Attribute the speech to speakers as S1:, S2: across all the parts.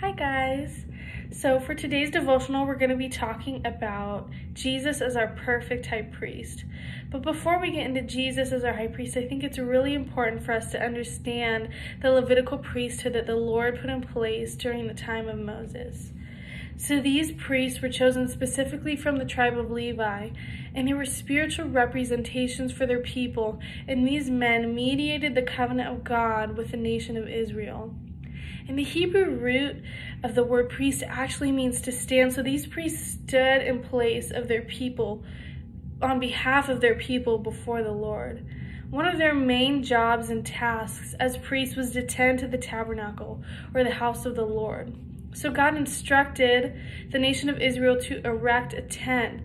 S1: Hi, guys. So, for today's devotional, we're going to be talking about Jesus as our perfect high priest. But before we get into Jesus as our high priest, I think it's really important for us to understand the Levitical priesthood that the Lord put in place during the time of Moses. So, these priests were chosen specifically from the tribe of Levi, and they were spiritual representations for their people, and these men mediated the covenant of God with the nation of Israel. And the Hebrew root of the word priest actually means to stand. So these priests stood in place of their people, on behalf of their people before the Lord. One of their main jobs and tasks as priests was to tend to the tabernacle or the house of the Lord. So God instructed the nation of Israel to erect a tent,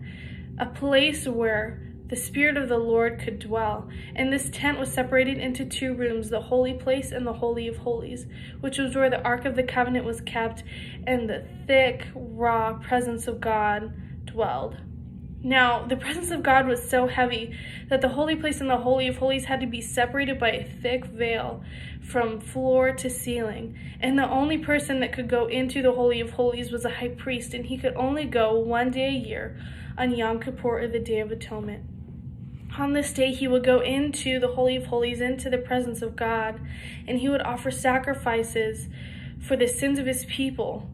S1: a place where the Spirit of the Lord could dwell. And this tent was separated into two rooms, the holy place and the holy of holies, which was where the Ark of the Covenant was kept and the thick, raw presence of God dwelled. Now, the presence of God was so heavy that the holy place and the holy of holies had to be separated by a thick veil from floor to ceiling. And the only person that could go into the holy of holies was a high priest, and he could only go one day a year on Yom Kippur or the Day of Atonement. On this day, he would go into the Holy of Holies, into the presence of God, and he would offer sacrifices for the sins of his people.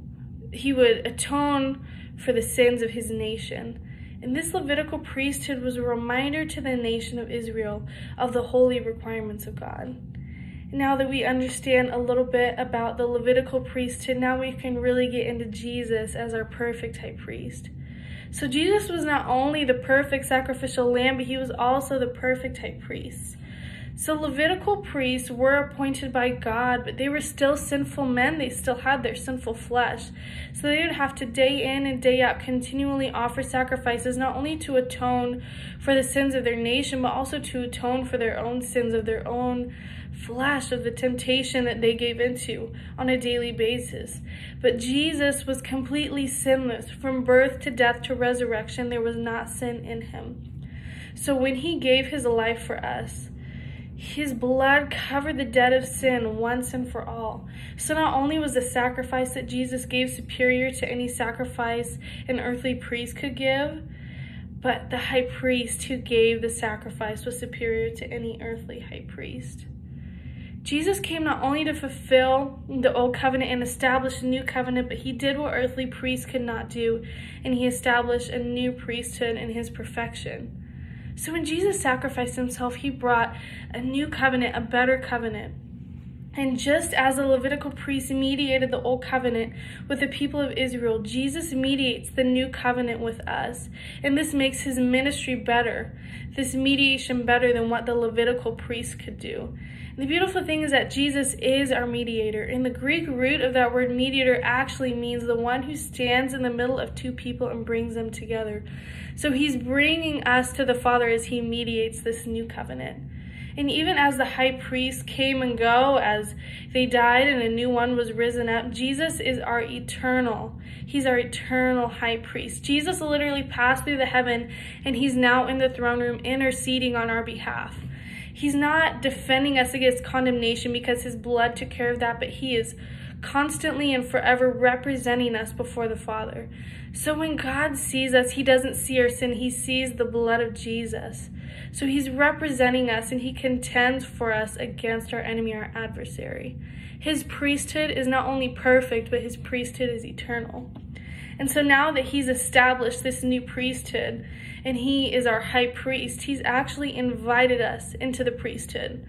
S1: He would atone for the sins of his nation. And this Levitical priesthood was a reminder to the nation of Israel of the holy requirements of God. Now that we understand a little bit about the Levitical priesthood, now we can really get into Jesus as our perfect high priest. So Jesus was not only the perfect sacrificial lamb, but he was also the perfect high priest. So Levitical priests were appointed by God, but they were still sinful men. They still had their sinful flesh. So they would have to day in and day out continually offer sacrifices, not only to atone for the sins of their nation, but also to atone for their own sins of their own flesh of the temptation that they gave into on a daily basis. But Jesus was completely sinless. From birth to death to resurrection, there was not sin in him. So when he gave his life for us, his blood covered the debt of sin once and for all. So not only was the sacrifice that Jesus gave superior to any sacrifice an earthly priest could give, but the high priest who gave the sacrifice was superior to any earthly high priest. Jesus came not only to fulfill the old covenant and establish a new covenant, but he did what earthly priests could not do, and he established a new priesthood in his perfection. So when Jesus sacrificed himself, he brought a new covenant, a better covenant. And just as the Levitical priest mediated the old covenant with the people of Israel, Jesus mediates the new covenant with us. And this makes his ministry better, this mediation better than what the Levitical priest could do. And the beautiful thing is that Jesus is our mediator. And the Greek root of that word mediator actually means the one who stands in the middle of two people and brings them together. So he's bringing us to the Father as he mediates this new covenant. And even as the high priests came and go, as they died and a new one was risen up, Jesus is our eternal. He's our eternal high priest. Jesus literally passed through the heaven and he's now in the throne room interceding on our behalf. He's not defending us against condemnation because his blood took care of that, but he is constantly and forever representing us before the Father. So when God sees us, he doesn't see our sin, he sees the blood of Jesus. So he's representing us and he contends for us against our enemy, our adversary. His priesthood is not only perfect, but his priesthood is eternal. And so now that he's established this new priesthood and he is our high priest, he's actually invited us into the priesthood.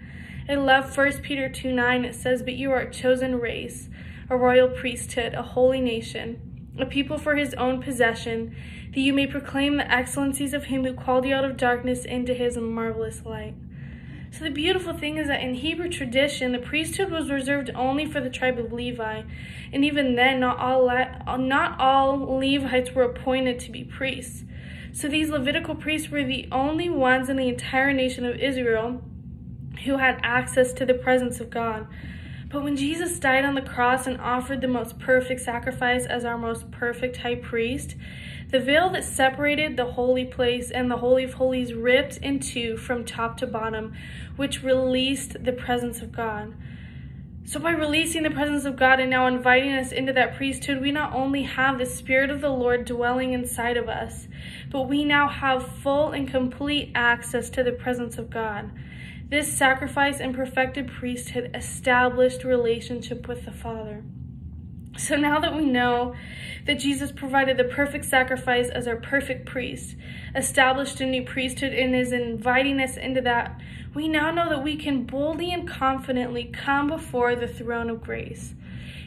S1: I love 1 Peter 2 9. It says, But you are a chosen race, a royal priesthood, a holy nation a people for his own possession, that you may proclaim the excellencies of him who called you out of darkness into his marvelous light. So the beautiful thing is that in Hebrew tradition, the priesthood was reserved only for the tribe of Levi, and even then, not all not all Levites were appointed to be priests. So these Levitical priests were the only ones in the entire nation of Israel who had access to the presence of God. But when Jesus died on the cross and offered the most perfect sacrifice as our most perfect high priest, the veil that separated the holy place and the Holy of Holies ripped in two from top to bottom, which released the presence of God. So, by releasing the presence of God and now inviting us into that priesthood, we not only have the Spirit of the Lord dwelling inside of us, but we now have full and complete access to the presence of God. This sacrifice and perfected priesthood established relationship with the Father. So now that we know that Jesus provided the perfect sacrifice as our perfect priest, established a new priesthood, and is inviting us into that, we now know that we can boldly and confidently come before the throne of grace.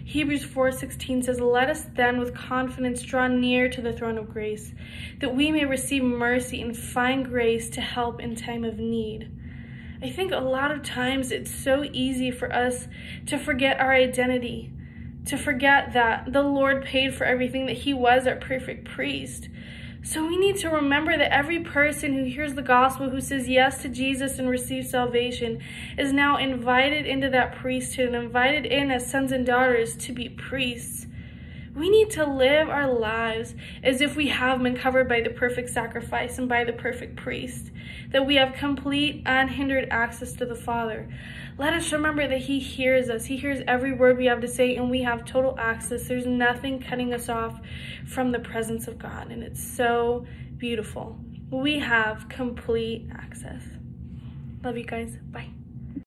S1: Hebrews 4:16 says, "Let us then with confidence draw near to the throne of grace, that we may receive mercy and find grace to help in time of need." I think a lot of times it's so easy for us to forget our identity to forget that the Lord paid for everything, that He was our perfect priest. So we need to remember that every person who hears the gospel, who says yes to Jesus and receives salvation, is now invited into that priesthood and invited in as sons and daughters to be priests. We need to live our lives as if we have been covered by the perfect sacrifice and by the perfect priest, that we have complete, unhindered access to the Father. Let us remember that He hears us. He hears every word we have to say, and we have total access. There's nothing cutting us off from the presence of God, and it's so beautiful. We have complete access. Love you guys. Bye.